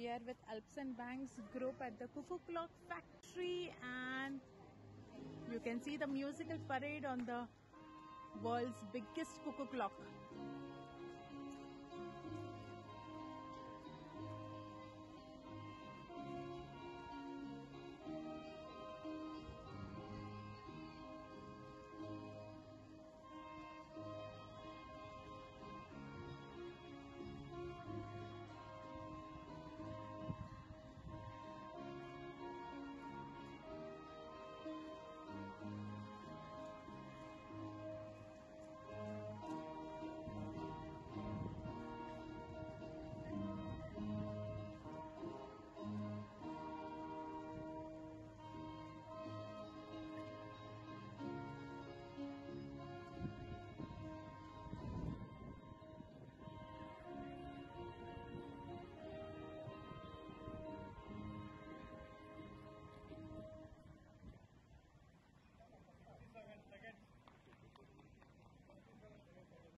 we are with Alps and Banks group at the Cuckoo Clock Factory and you can see the musical parade on the world's biggest cuckoo clock.